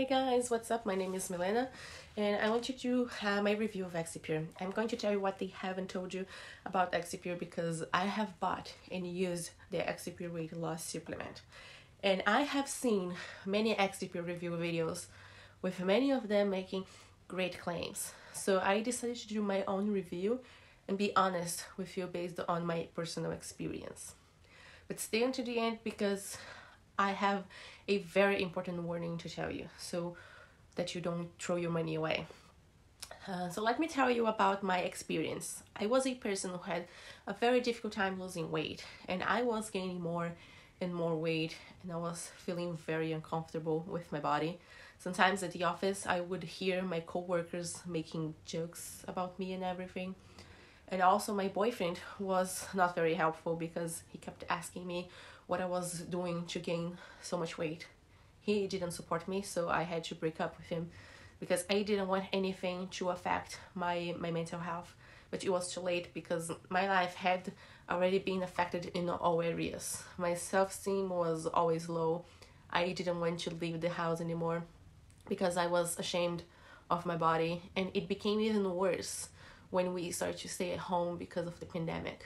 Hey guys, what's up? My name is Milena and I want you to have my review of Exipure. I'm going to tell you what they haven't told you about Exipure because I have bought and used the Exipure weight loss supplement. And I have seen many Exipure review videos with many of them making great claims. So I decided to do my own review and be honest with you based on my personal experience. But stay until the end because I have a very important warning to tell you so that you don't throw your money away. Uh, so let me tell you about my experience. I was a person who had a very difficult time losing weight, and I was gaining more and more weight, and I was feeling very uncomfortable with my body. Sometimes at the office, I would hear my coworkers making jokes about me and everything. And also, my boyfriend was not very helpful because he kept asking me what I was doing to gain so much weight. He didn't support me, so I had to break up with him because I didn't want anything to affect my, my mental health. But it was too late because my life had already been affected in all areas. My self esteem was always low. I didn't want to leave the house anymore because I was ashamed of my body, and it became even worse when we started to stay at home because of the pandemic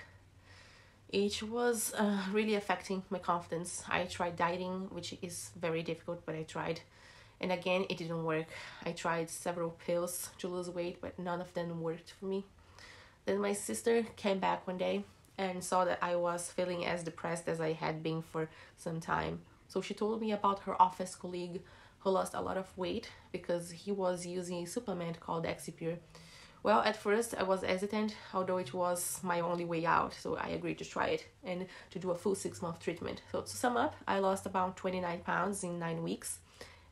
it was uh, really affecting my confidence. I tried dieting, which is very difficult, but I tried. And again, it didn't work. I tried several pills to lose weight, but none of them worked for me. Then my sister came back one day and saw that I was feeling as depressed as I had been for some time. So she told me about her office colleague who lost a lot of weight because he was using a supplement called Exipure well, at first I was hesitant, although it was my only way out, so I agreed to try it and to do a full six month treatment. So, to sum up, I lost about 29 pounds in nine weeks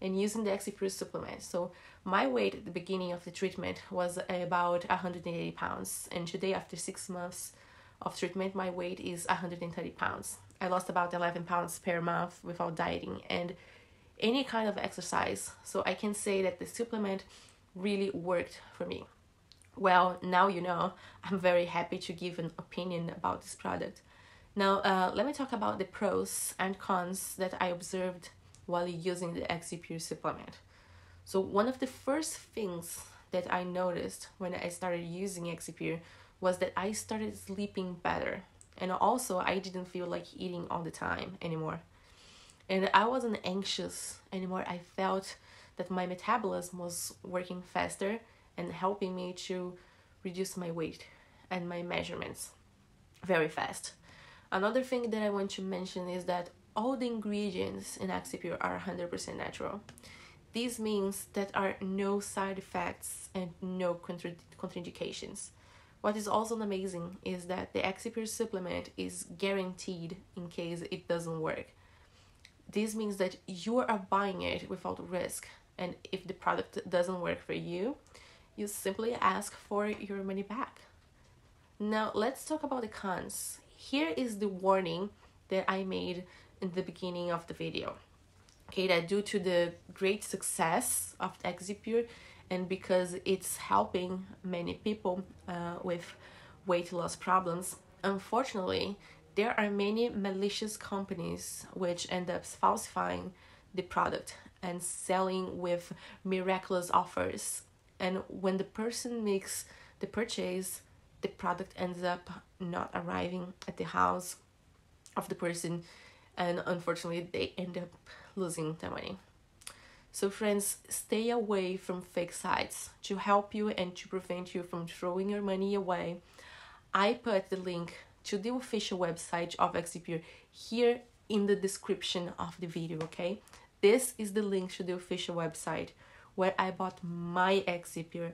and using the Exipure supplement. So, my weight at the beginning of the treatment was about 180 pounds, and today, after six months of treatment, my weight is 130 pounds. I lost about 11 pounds per month without dieting and any kind of exercise. So, I can say that the supplement really worked for me well now you know. I'm very happy to give an opinion about this product. Now uh, let me talk about the pros and cons that i observed while using the Exipure supplement. So one of the first things that i noticed when i started using Exipure was that i started sleeping better. And also i didn't feel like eating all the time anymore. And i wasn't anxious anymore. I felt that my metabolism was working faster and helping me to reduce my weight and my measurements very fast. Another thing that I want to mention is that all the ingredients in Exipure are 100% natural. This means that are no side effects and no contra- contraindications. What is also amazing is that the Exipure supplement is guaranteed in case it doesn't work. This means that you are buying it without risk, and if the product doesn't work for you, you simply ask for your money back. Now, let's talk about the cons. Here is the warning that I made in the beginning of the video. Okay, that due to the great success of Exipure and because it's helping many people uh, with weight loss problems, unfortunately, there are many malicious companies which end up falsifying the product and selling with miraculous offers and when the person makes the purchase the product ends up not arriving at the house of the person and unfortunately they end up losing the money. So friends stay away from fake sites. To help you and to prevent you from throwing your money away i put the link to the official website of Exipure here in the description of the video okay? This is the link to the official website where I bought my Exipure.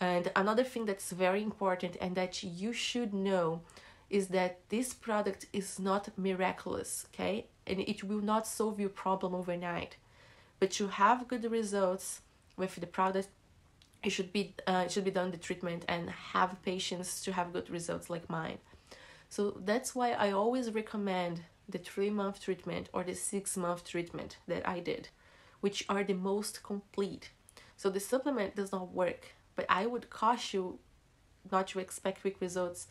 And another thing that's very important and that you should know is that this product is not miraculous, okay? And it will not solve your problem overnight. But you have good results with the product, it should be uh, it should be done the treatment and have patience to have good results like mine. So that's why I always recommend the three month treatment or the six month treatment that I did which are the most complete. So the supplement does not work, but I would caution you not to expect quick results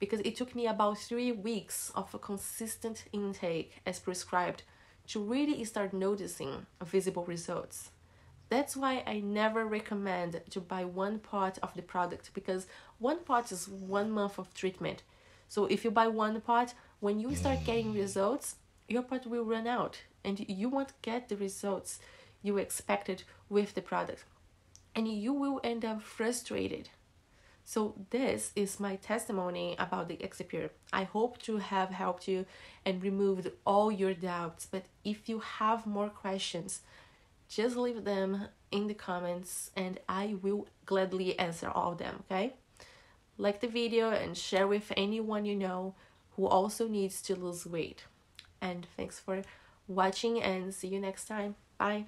because it took me about three weeks of a consistent intake as prescribed to really start noticing visible results. That's why I never recommend to buy one pot of the product because one pot is one month of treatment. So if you buy one pot, when you start getting results, your pot will run out and you won't get the results you expected with the product. And you will end up frustrated. So this is my testimony about the Exipure. I hope to have helped you and removed all your doubts. But if you have more questions, just leave them in the comments and I will gladly answer all of them, okay? Like the video and share with anyone you know who also needs to lose weight. And thanks for watching and see you next time. Bye.